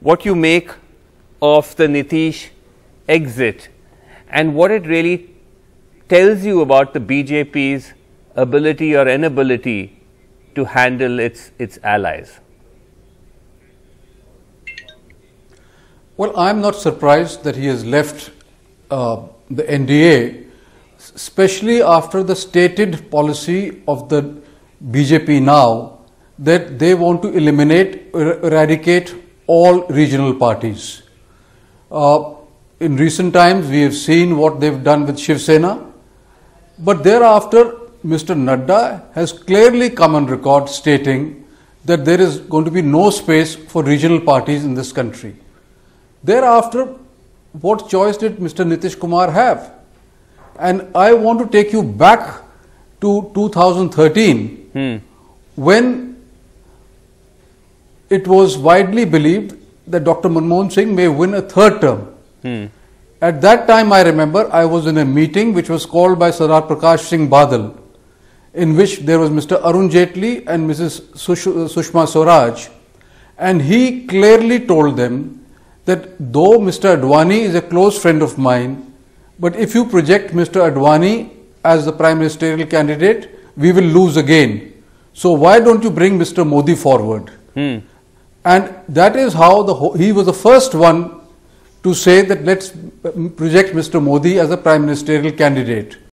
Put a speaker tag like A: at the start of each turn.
A: what you make of the Nitish exit and what it really tells you about the BJP's ability or inability to handle its, its allies.
B: Well, I'm not surprised that he has left uh, the NDA, especially after the stated policy of the BJP now that they want to eliminate, er, eradicate all regional parties. Uh, in recent times, we have seen what they've done with Shiv Sena, but thereafter, Mr. Nadda has clearly come on record stating that there is going to be no space for regional parties in this country. Thereafter, what choice did Mr. Nitish Kumar have? And I want to take you back to 2013
A: Hmm.
B: when it was widely believed that Dr. Manmohan Singh may win a third term.
A: Hmm.
B: At that time, I remember I was in a meeting which was called by Sardar Parkash Singh Badal, in which there was Mr. Arun Jaitley and Mrs. Sush- Sushma Swaraj, and he clearly told them that though Mr. Advani is a close friend of mine, but if you project Mr. Advani as the prime ministerial candidate, we will lose again. So why don't you bring Mr. Modi forward?
A: Hmm.
B: And that is how the he was the first one to say that let's project Mr. Modi as a prime ministerial candidate.